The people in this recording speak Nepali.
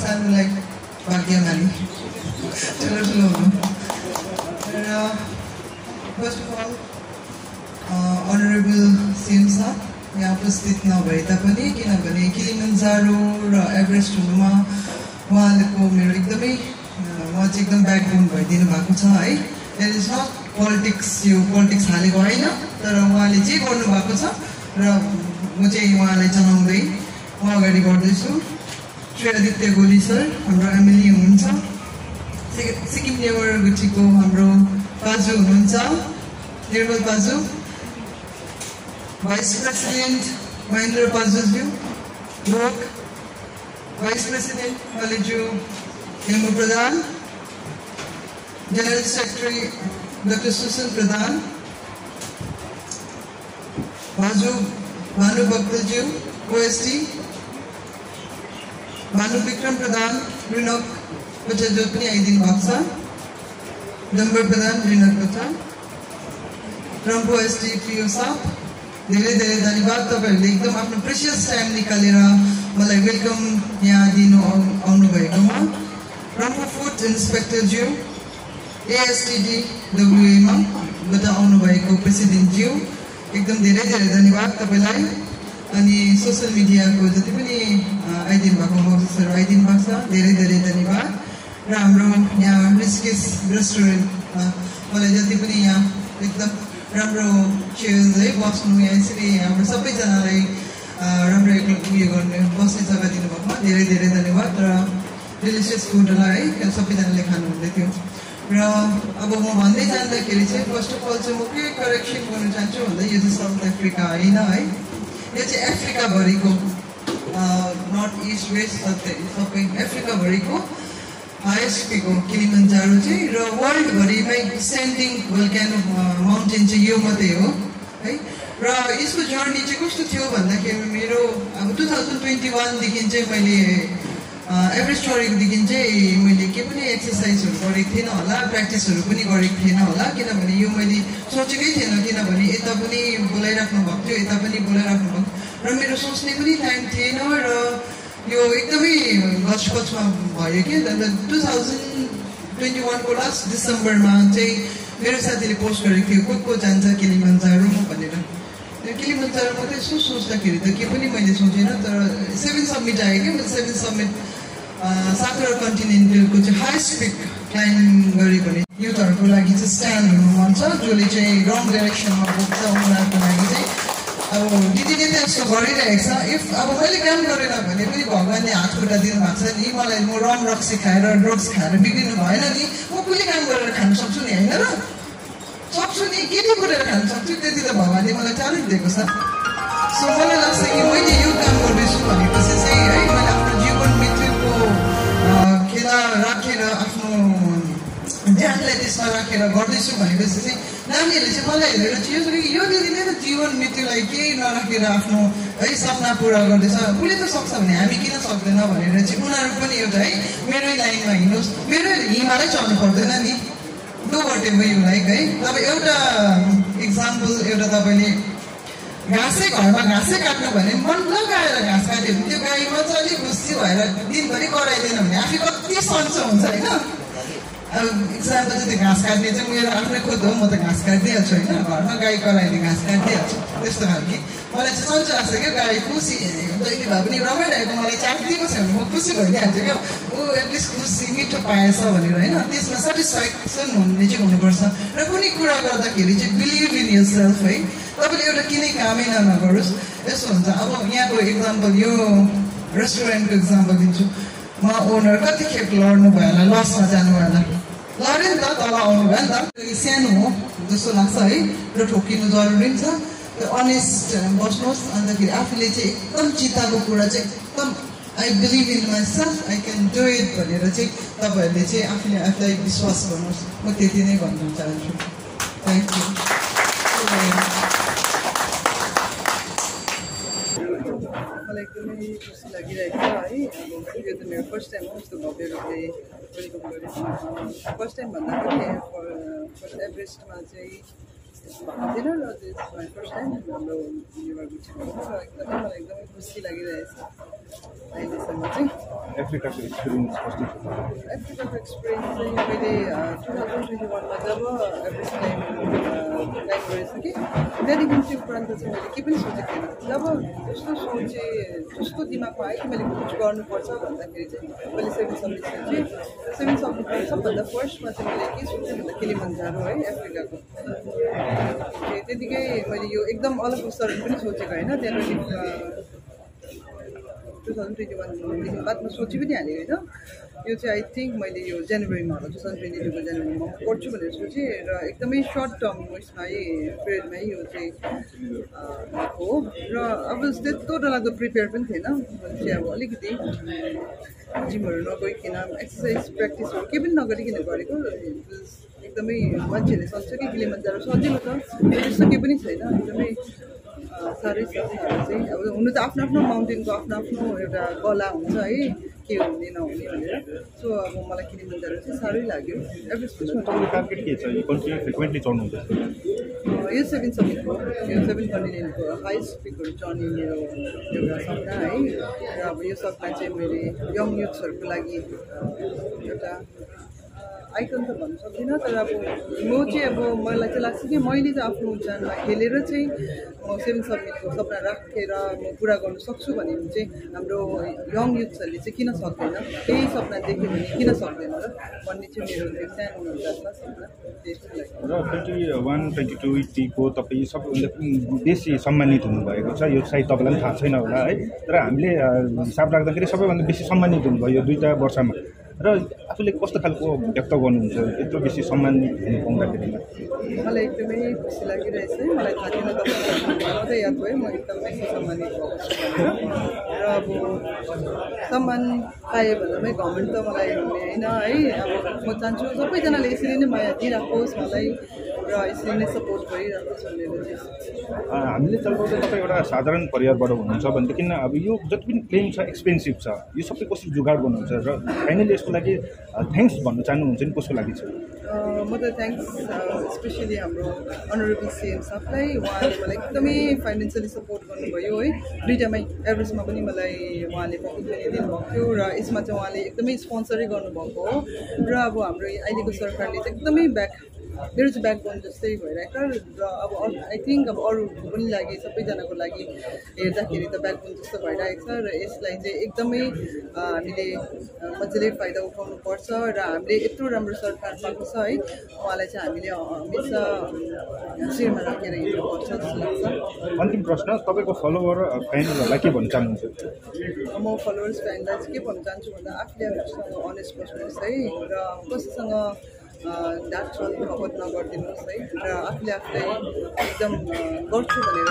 सानोलाई भाग्यमाली ठुलो ठुलो हुनु। र first of all honourable CM sir यहाँ उपस्थित नभए तापनि किनभने किलिमन्जारो र एभरेस्ट हुनुमा उहाँहरूको मेरो एकदमै उहाँ चाहिँ एकदम ब्याकग्राउन्ड भइदिनु भएको छ है। त्यहाँदेखि इज नट पोलिटिक्स यो पोलिटिक्स हालेको होइन तर उहाँले जे गर्नुभएको छ र म चाहिँ उहाँलाई जनाउँदै उहाँ अगाडि गर्दैछु श्री आदित्य गोली सर, हाम्रो एमएलए सिक- सिक्किम नेवर गुठीको हाम्रो बाजु हुनुहुन्छ। निर्मल बाजु। भाइस प्रेसिडेन्ट महेन्द्र पाजुज्यू लोक। Vice president मलेज्यू Hemu Pradhan. General secretary doctor Sushil Pradhan. भाजु भानुभक्तज्यू ओएसटी। भानु विक्रम प्रधान ऋणक बच्चा पनि आइदिनु भएको छ। डम्बर प्रधान ऋणक बच्चा रम्फो एसटी प्रियो साप। धेरै धेरै धन्यवाद तपाईँहरूले एकदम आफ्नो प्रेसियस टाइम निकालेर मलाई वेलकम यहाँ दिनु आउ- आउनुभएकोमा। रम्फो फुड इन्सपेक्टरज्यू एएसटिडी डब्लुएमा बाट आउनुभएको प्रेसिडेन्टज्यू एकदम धेरै धेरै धन्यवाद तपाईँलाई। अनि सोसियल मिडियाको जति पनि आइदिनु भएको होस्टहरू आइदिनु भएको छ धेरै धेरै धन्यवाद। र हाम्रो यहाँ रिस्केस रेस्टुरेन्टमा मलाई जति पनि यहाँ एकदम राम्रो चेयर्स है बस्नु यहाँ यसरी हाम्रो सबैजनालाई राम्रो उयो गर्ने बस्ने जग्गा दिनुभएकोमा धेरै धेरै धन्यवाद र डिलिसियस फुडहरूलाई है सबैजनाले खानुहुँदै थियो। र अब म भन्दै जाँदाखेरि चाहिँ फर्स्ट अफ अल चाहिँ म के करेक्सन गर्नु चाहन्छु भन्दा यो चाहिँ साउथ अफ्रिका होइन है। यो चाहिँ अफ्रिकाभरिको नर्थ इस्ट वेस्ट सबै अफ्रिकाभरिको हाइएस्ट पिक हो किलिमन्जारो चाहिँ र वर्ल्डभरिमै स्ट्यान्डिङ भोल्क्यानो माउन्टेन चाहिँ यो मात्रै हो है र यसको जर्नी चाहिँ कस्तो थियो भन्दाखेरि मेरो अब टु थाउजन्ड ट्वेन्टी वानदेखि चाहिँ मैले एभरेस्ट चढेकोदेखि चाहिँ मैले के पनि एक्सर्साइजहरू गरेको थिएन होला प्र्याक्टिसहरू पनि गरेको थिएन होला किनभने यो मैले सोचेकै थिएन किनभने यता पनि बोलाइराख्नु भएको थियो यता पनि बोलाइराख्नु भएको र मेरो सोच्ने पनि टाइम थिएन र यो एकदमै गछपछमा भयो कि टु थाउजन्ड ट्वेन्टी वानको लास्ट डिसेम्बरमा चाहिँ मेरो साथीले पोस्ट गरेको थियो को को जान्छ किलिमन्जारो भनेर। किलिमन्जारो मात्रै यसो सोच्दाखेरि त के पनि मैले सोचेन तर सेभेन सब्मिट आयो कि मैले सेभेन सब्मिट साकुरा कन्टिनेन्टलको चाहिँ हाइस्ट पिक क्लाइम्ब गऱ्यो भने युथहरूको लागि चाहिँ स्ट्यान्ड हुनु मन छ जसले चाहिँ रङ डाइरेक्सनमा पुग्छ उनीहरूको लागि चाहिँ। अब दिदीले त यस्तो गरिरहेको छ। इफ अब मैले काम गरेन भने पनि भगवान्ले हात खुट्टा दिनुभएको छ नि मलाई म रङ रक्सी खाएर ड्रग्स खाएर बिग्रिनु भएन नि म कुल्ली काम गरेर खानु सक्छु नि होइन र? सक्छु नि के के गरेर खानु सक्छु? त्यति त भगवान्ले मलाई ट्यालेन्ट दिएको छ। सो मलाई लाग्छ कि मैले यो काम गर्दैछु भनेपछि चाहिँ है मैले आफ्नो जीवन मृत्युको खेला राखेर आफ्नो ज्यानलाई त्यसमा राखेर गर्दैछु भनेपछि चाहिँ नानीहरूले चाहिँ मलाई हेरेर चाहिँ यो दिदीले त जीवन मृत्युलाई केही नराखेर आफ्नो है सपना पुरा गर्दैछ उसले त सक्छ भने हामी किन सक्दैन भनेर चाहिँ उनीहरू पनि एउटा है मेरै लाइनमा हिँड्नुहोस् मेरो हिमालै चढ्नु पर्दैन नि। Do whatever you like है। अब एउटा इक्जाम्पल एउटा तपाईँले घाँसै घरमा घाँसै काट्नु भने मन लगाएर घाँस काट्यो भने त्यो गाई मजाले खुसी भएर दिनभरि कराइदिएन भने आफै कति सन्चो हुन्छ होइन? इक्जाम्पल चाहिँ घाँस काट्ने चाहिँ मेरो आफ्नै खुद हो म त घाँस काटिदिइहाल्छु होइन। घरमा गाई करायो भने घाँस काटिदिइहाल्छु त्यस्तो खालके। मलाई चाहिँ सन्चो लाग्छ क्या गाई खुसी जहिले भए पनि रमाइरहेको मलाई चाटिदिएको छ भने म खुसी भइदिइहाल्छु क्या। ऊ एटलिस्ट खुसी मिठो पाएछ भनेर होइन। त्यसमा सेटिस्फ्याक्सन हुने चाहिँ हुनुपर्छ। र कुनै कुरा गर्दाखेरि चाहिँ बिलिभ इन यर सेल्फ है। तपाईँले एउटा किनै कामै नगरोस् यस्तो हुन्छ। अब यहाँको इक्जाम्पल यो रेस्टुरेन्टको इक्जाम्पल दिन्छु। म ओनर कतिखेप लड्नु भयो होला? लसमा जानु होला। लड्यो नि त तल आउनु भयो नि त। सानो हो जस्तो लाग्छ है। र ठोकिनु जरुरी पनि छ। अनेस्ट बस्नुहोस्। अन्तखेरि आफूले चाहिँ एकदम चिताको कुरा चाहिँ एकदम I believe in myself I can do it भनेर चाहिँ तपाईँहरूले चाहिँ आफूले आफूलाई विश्वास गर्नुहोस्। म त्यति नै भन्न चाहन्छु। थ्याङ्क यू मलाई एकदमै खुसी लागिरहेको छ है। अब यो त मेरो फर्स्ट टाइम हो यस्तो भव्य रूपले फर्स्ट टाइम भन्दा पनि फर्स्ट एभरेस्टमा चाहिँ थिएन र माई फर्स्ट टाइम हाम्रो युनिभर्सिटीमा र एकदमै मलाई एकदमै खुसी लागिरहेछ अहिलेसम्म चाहिँ अफ्रिकाको एक्सपिरियन्स चाहिँ मैले टु थाउजन्ड ट्वेन्टी वानमा जब एभरेज टाइम टाइम गरिसकेँ त्यहाँदेखि चाहिँ उपरान्त चाहिँ मैले केही पनि सोचेको थिएन जब जस्तो सोचेँ जस्तो दिमागमा आयो कि मैले कुछ गर्नुपर्छ भन्दाखेरि चाहिँ मैले सेभेन सब्मिट सोचेँ सेभेन सब्मिटमा सबभन्दा फर्स्टमा चाहिँ मैले के सोचेँ भन्दा किलिमन्जारो है अफ्रिकाको ए, त्यतिकै मैले यो एकदम अलग स्तरमा पनि सोचेको होइन त्यहाँनिर टु थाउजन्ड ट्वेन्टी वानदेखि बादमा सोची पनि हालेँ होइन। यो चाहिँ आई थिङ्क मैले यो जनवरीमा होला टु थाउजन्ड ट्वेन्टी टूको जनवरीमा म गर्छु भनेर सोचेँ र एकदमै सर्ट टर्म उयसमा पिरियडमै यो चाहिँ हो। र अब त्यस्तो डरलाग्दो प्रिपेयर पनि थिएन। चाहिँ अब अलिकति जिमहरू नगइकन एक्सर्साइज प्र्याक्टिसहरू केही पनि नगरिकन गरेको। एकदमै मान्छेहरूले सोच्छ कि किलिमन्जारो सजिलो छ। त्यस्तो केही पनि छैन। एकदमै साह्रै छ चाहिँ अब हुनु त आफ्नो आफ्नो माउन्टेनको आफ्नो आफ्नो एउटा कला हुन्छ है के हुने नहुने भनेर। सो अब मलाई किलिमन्जारो चाहिँ साह्रै लाग्यो। यो सेभेन सब्जेक्टको यो सेभेन कन्टिनेन्टको हाइस्ट पिकहरू चढ्ने मेरो एउटा सपना है। र अब यो सपना चाहिँ मैले यङ युथ्सहरूको लागि एउटा आइकन त भन्न सक्दिनँ तर अब म चाहिँ अब मलाई चाहिँ लाग्छ कि मैले चाहिँ आफ्नो उचानमा खेलेर चाहिँ म सेभेन सब्जेक्टको सपना राखेर म पुरा गर्न सक्छु भने चाहिँ हाम्रो यङ युथ्सहरूले चाहिँ किन सक्दैन? केही सपना देख्यो भने किन सक्दैन र? भन्ने चाहिँ मेरो सानो टीको तपाईँ सबैभन्दा बेसी सम्मानित हुनुभएको छ। यो सायद तपाईँलाई पनि थाहा छैन होला है। तर हामीले हिसाब राख्दाखेरि सबैभन्दा बेसी सम्मानित हुनुभयो यो दुईवटा वर्षमा। र आफूले कस्तो खालको व्यक्त गर्नुहुन्छ? यत्रो बेसी सम्मानित हुनु पाउँदाखेरिमा मलाई एकदमै खुसी लागिरहेछ मलाई थाहा थिएन मात्रै याद भयो। म एकदमै सम्मानित र अब सम्मान पाएँ भन्दामै घमण्ड त मलाई हुने होइन है। अब म चाहन्छु सबैजनाले यसरी नै माया दिइराखोस्। मलाई र यसरी नै सपोर्ट अ, हामीले चलाउँदा तपाईँ एउटा साधारण परिवारबाट हुनुहुन्छ भनेदेखि अब यो जति पनि प्लेन छ एक्सपेन्सिभ छ यो सबै कसरी जुगाड गर्नुहुन्छ र फाइनली यसको लागि थ्याङ्क्स भन्न चाहनुहुन्छ नि कसको लागि छ? म त थ्याङ्क्स स्पेसली हाम्रो अनरेबल सिएम साहबलाई उहाँले मलाई एकदमै फाइनेन्सियली सपोर्ट गर्नुभयो है। दुइटामै एभरेजमा पनि मलाई उहाँले पकेट पनि दिनुभएको थियो र यसमा चाहिँ उहाँले एकदमै स्पोन्सरै गर्नुभएको हो। र अब हाम्रो अहिलेको सरकारले चाहिँ एकदमै ब्याक मेरो चाहिँ ब्याकबोन जस्तै भइरहेको र अब आई थिङ्क अब अरूको पनि लागि सबैजनाको लागि हेर्दाखेरि त ब्याकबोन जस्तो भइरहेको छ र यसलाई चाहिँ एकदमै हामीले मजाले फाइदा उठाउनु पर्छ र हामीले यत्रो राम्रो सरकार पाएको छ है। उहाँलाई चाहिँ हामीले हमेसा शिरमा राखेर हिँड्नुपर्छ जस्तो लाग्छ। अन्तिम प्रश्न तपाईँको फलोवर फ्यानहरूलाई के भन्न चाहनुहुन्छ? म फलोवर्स फ्यानलाई चाहिँ के भन्न चाहन्छु भन्दा आफूले अनेस्ट बस्नुहोस् है र कसैसँग डाक छल खपत नगरिदिनुहोस् है र आफूले आफूलाई एकदम गर्छु भनेर